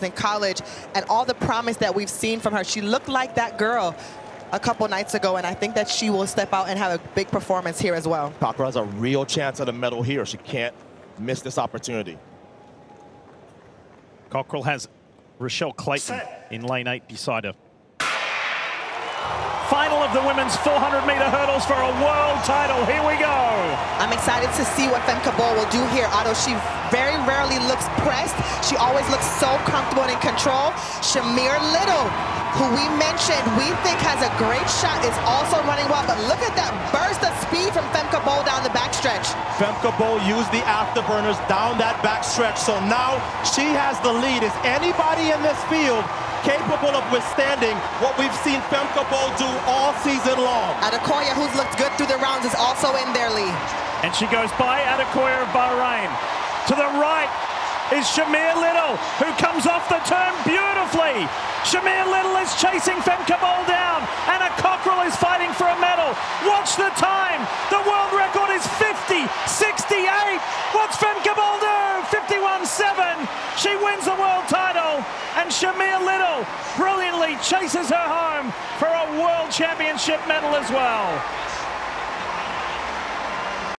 in college and all the promise that we've seen from her. She looked like that girl a couple nights ago, and I think that she will step out and have a big performance here as well. Cockrell has a real chance at a medal here. She can't miss this opportunity. Cockrell has Rushell Clayton Set. in lane eight beside her. Final of the women's 400 meter hurdles for a world title. Here we go. I'm excited to see what Femke Bol will do here. Although she very rarely looks pressed, she always looks so comfortable and in control. Shamier Little, who we mentioned we think has a great shot, is also running well. But look at that burst of speed from Femke Bol down the backstretch. Femke Bol used the afterburners down that backstretch. So now she has the lead. Is anybody in this field capable of withstanding what we've seen Femke Bol do all season long. Adekoya, who's looked good through the rounds, is also in their lead. And she goes by Adekoya of Bahrain. To the right is Shamier Little, who comes off the turn beautifully. Shamier Little is chasing Femke Bol down. and a Cockrell is fighting for a medal. Watch the time. The world record is 50, 68. What's Femke Bol do? 51-7. She wins the world title. And Shamier Little brilliantly chases her home for a world championship medal as well.